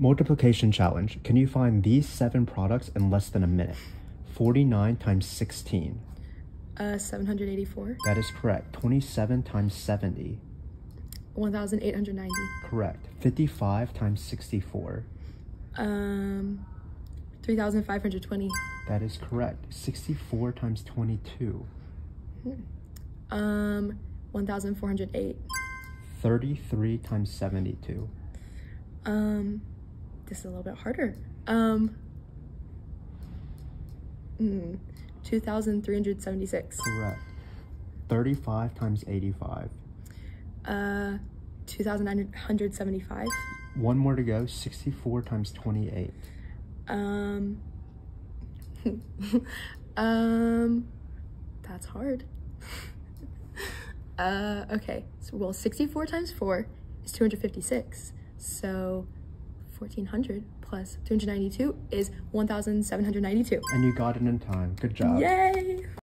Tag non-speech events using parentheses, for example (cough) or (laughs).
Multiplication challenge. Can you find these seven products in less than a minute? 49 times 16. Uh, 784. That is correct. 27 times 70. 1,890. Correct. 55 times 64. Um, 3,520. That is correct. 64 times 22. Um, 1,408. 33 times 72. Um, this is a little bit harder. Um, mm, 2,376. Correct. 35 times 85. Uh, 2,975. One more to go. 64 times 28. Um, (laughs) um, that's hard. (laughs) uh, okay. So, well, 64 times 4 is 256. So, 1400 plus 392 is 1792. And you got it in time. Good job. Yay!